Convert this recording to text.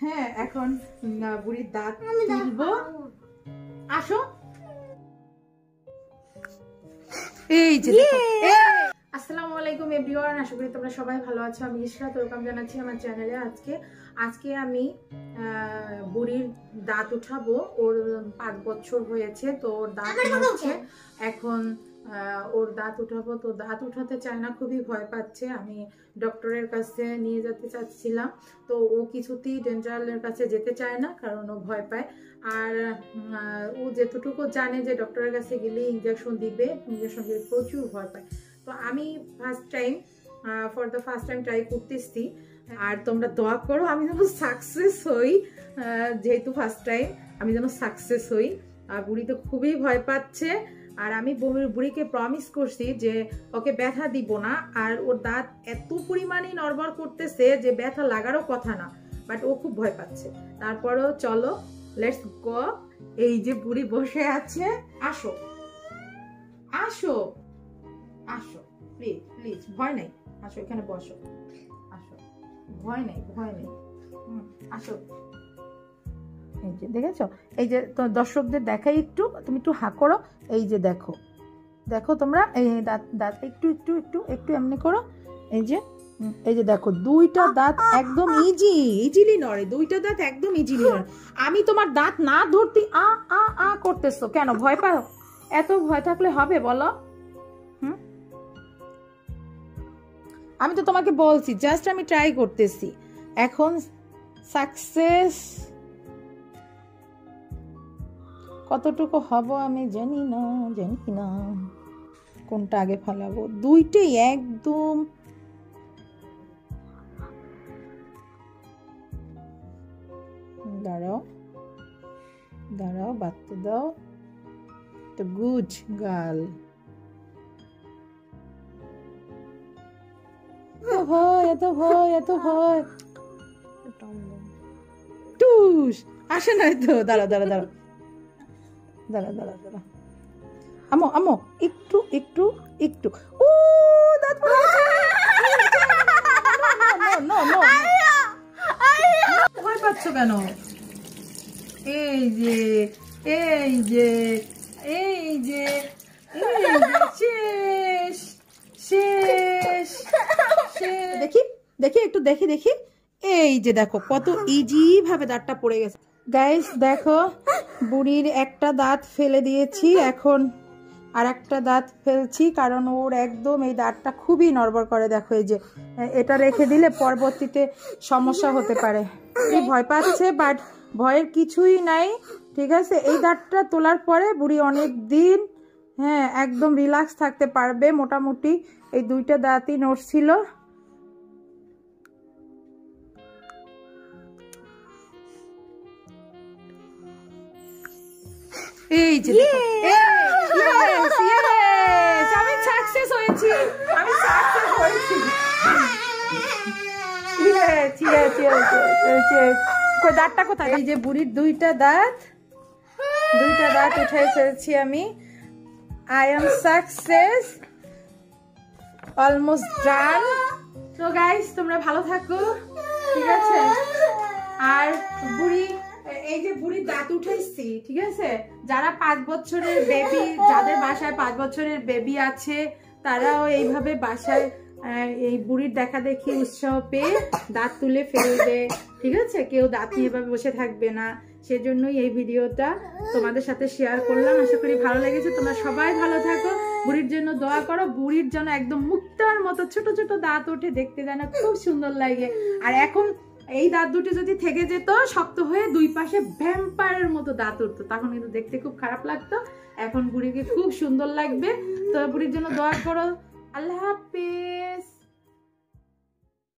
হ্যাঁ এখন বুড়ির দাঁত তুলবো। আসো। এই যে আসসালামু আলাইকুম এভরিওয়ান আশা করি তোমরা সবাই ভালো আছো। আমি ইশরাত ওয়েলকাম জানাচ্ছি আমার চ্যানেলে আজকে। আজকে আমি আহ, বুড়ির দাঁত উঠাবো। ওর পাঁচ বছর হয়েছে তো ওর দাঁত উঠছে। এখন ওর দাঁত উঠাবো তো দাঁত উঠাতে চায় না, খুবই ভয় পাচ্ছে। আমি ডক্টরের কাছে নিয়ে যেতে চাচ্ছিলাম, তো ও কিছুতেই ডেন্টালের কাছে যেতে চায় না, কারণ ও ভয় পায়। আর ও যেতটুকু জানে যে ডক্টরের কাছে গেলে ইঞ্জেকশন দিবে ইঞ্জেকশন দিলে প্রচুর ভয় পায়। তো আমি first time for the first time try করতেছি। আর তোমরা দোয়া করো আমি যেন সাকসেস হই যেহেতু ফার্স্ট টাইম আমি যেন সাকসেস হই। আর বুড়ি তো খুবই ভয় পাচ্ছে। আর আমি বুড়ি- বুড়িকে প্রমিস করছি যে ওকে ব্যথা দিব না, আর ওর দাঁত এত পরিমাণে নড়বড় করতেছে যে ব্যথা লাগারও কথা না বাট ও খুব ভয় পাচ্ছে। তারপরেও চলো লেটস গো এই যে বুড়ি বসে আছে, আসো। আসো। আসো প্লিজ প্লিজ ভয় নেই। আসো, এখানে বসো। আসো। ভয় নেই ভয় নেই। আসো। এই যে, দেখেছ? এই যে দর্শকদের দেখাই একটু, তুমি একটু হা করো, এই যে দেখো। দেখো তোমরা, এই দাঁত দাঁত, একটু একটু একটু একটু এমনি করো। এই যে এই যে দেখো, দুইটা দাঁত একদম ইজি ইজিলি নড়ে, দুইটা দাঁত একদম ইজিলি নড়ে। আমি তোমার দাঁত না ধরতে আ আ আ করতেছো কেন? ভয় পাও? এত ভয় থাকলে হবে, বলো। হুম? আমি তো তোমাকে বলছি জাস্ট আমি ট্রাই করতেছি। এখন সাকসেস কতটুকু হব আমি জানি না জানি না। কোনটা আগে ফালাবো? দুইটাই একদম। দাঁড়াও। দাঁড়াও বাড়তে দাও। তো গুড গাল ভয় এত ভয় এত ভয়। টুস! আসে নাই তো। দাঁড়া দাঁড়া দাঁড়া দাঁড়া দাঁড়া দাঁড়া। আমো আমো একটু একটু একটু। ও দাঁত পড়ে no, no. ভয় পাচ্ছ কেন? এই যে এই যে এই যে এই যে শেষ শেষ দেখি দেখি একটু দেখি দেখি। এই যে দেখো কত ইজি ভাবে দাঁতটা পড়ে গেছে। গাইস দেখো বুড়ির একটা দাঁত ফেলে দিয়েছি এখন, আর একটা দাঁত ফেলছি কারণ ওর একদম এই দাঁতটা খুবই নড়বড় করে। দেখো এই যে, এটা রেখে দিলে পরবর্তীতে সমস্যা হতে পারে। ভয় পাচ্ছে? বাট ভয়ের কিছুই নাই, ঠিক আছে? এই দাঁতটা তোলার পরে বুড়ি অনেক দিন হ্যাঁ একদম রিল্যাক্স থাকতে পারবে। মোটামুটি এই দুইটা দাঁতই নড়ছিল। এই যে আমি সাকসেস হয়েছি। আমি সাকসেস হয়েছি. দাঁতটা কোথায়? এই যে বুড়ির দুইটা দাঁত। দুইটা দাঁত উঠে ফেলছি আমি। I am success almost done তো গাইস তোমরা ভালো থাকো। ঠিক আছে? আর বুড়ি এই যে বুড়ির দাঁত উঠাইছি, ঠিক আছে? যারা পাঁচ বছরের বেবি যাদের বাসায় পাঁচ বছরের বেবি আছে, তারাও এইভাবে বাসায় এই বুড়ির দেখা দেখি উৎসাহ পেয়ে দাঁত তুলে ফেলবে, ঠিক আছে? কেউ দাঁত নিয়ে বসে থাকবে না। সেজন্যই এই ভিডিওটা তোমাদের সাথে শেয়ার করলাম। আশা করি ভালো লেগেছে। তোমরা সবাই ভালো থাকো। বুড়ির জন্য দোয়া করো। বুড়ির যেন একদম মুক্তার মতো ছোট ছোট দাঁত ওঠে দেখতে যেন খুব সুন্দর লাগে। আর এখন এই দাঁত দুটি যদি থেকে যেত, শক্ত হয়ে দুই পাশে ভ্যাম্পায়ারের মতো দাঁত উঠতো। তখন কিন্তু দেখতে খুব খারাপ লাগতো। এখন বুড়িকে খুব সুন্দর লাগবে। তো বুড়ির জন্য দোয়া করো। আল্লাহ হাফেজ।